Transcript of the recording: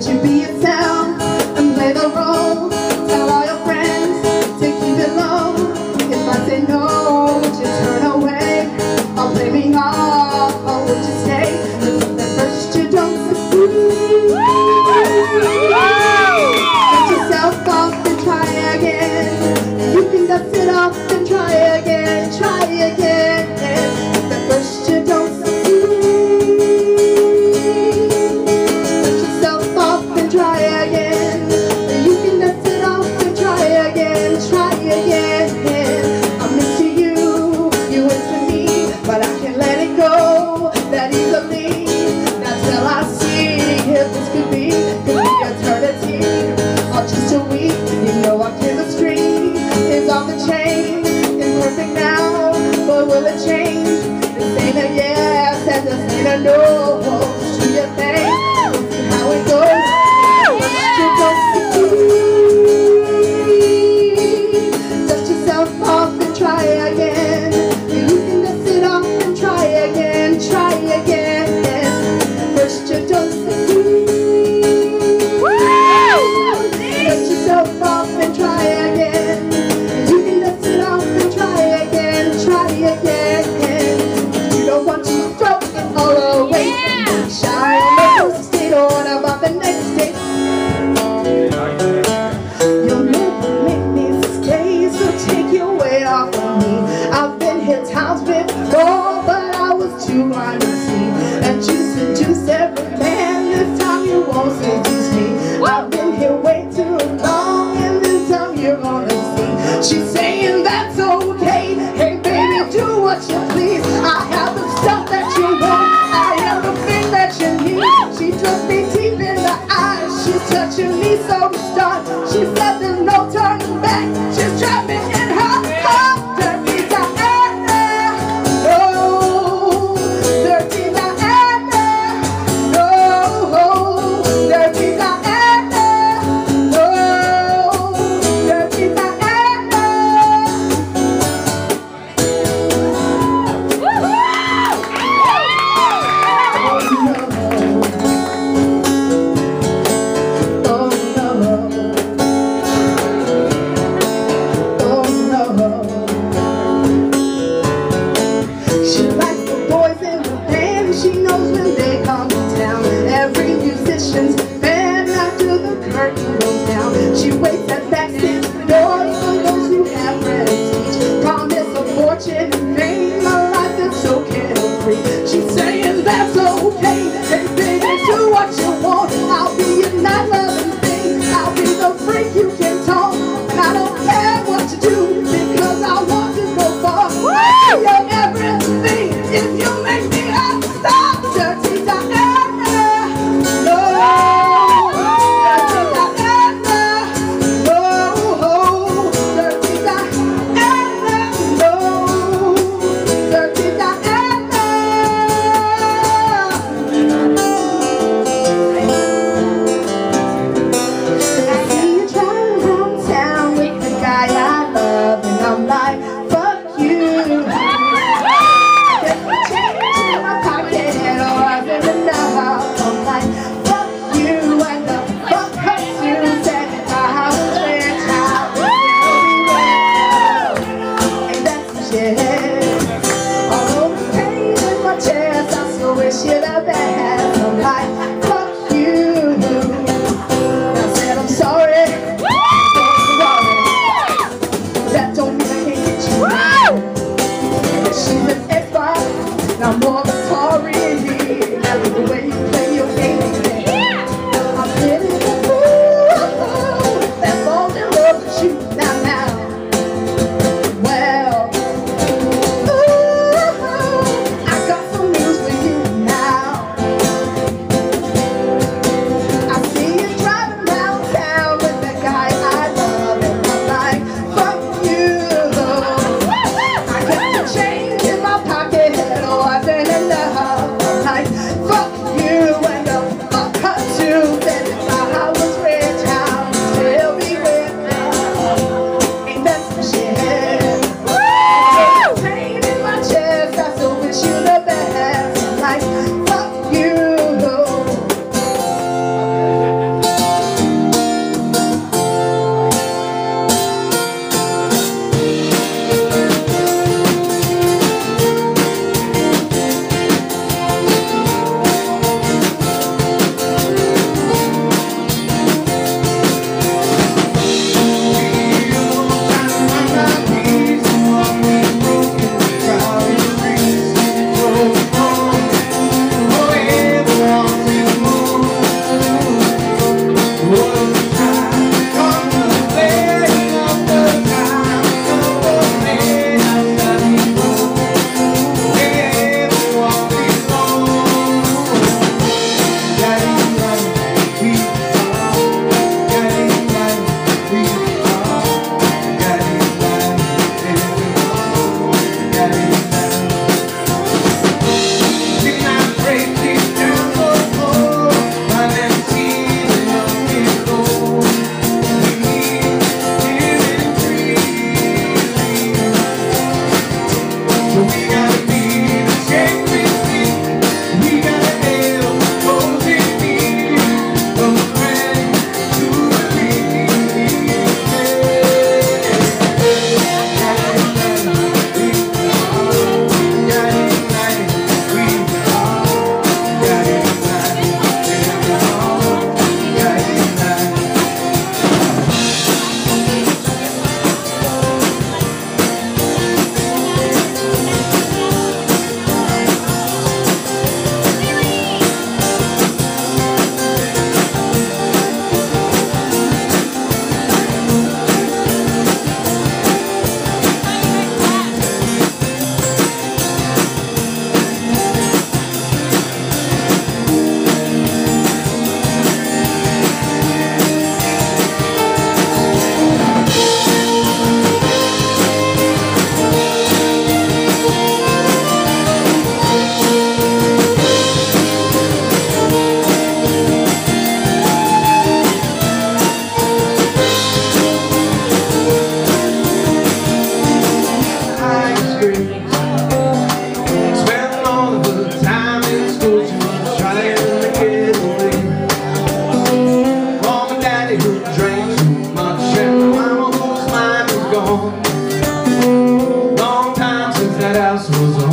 te Bandung. house was